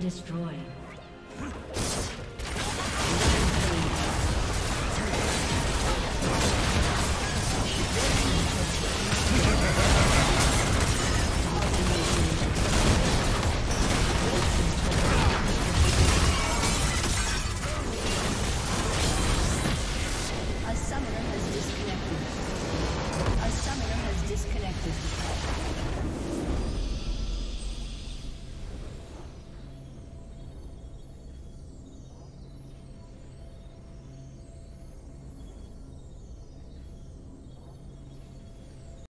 destroyed.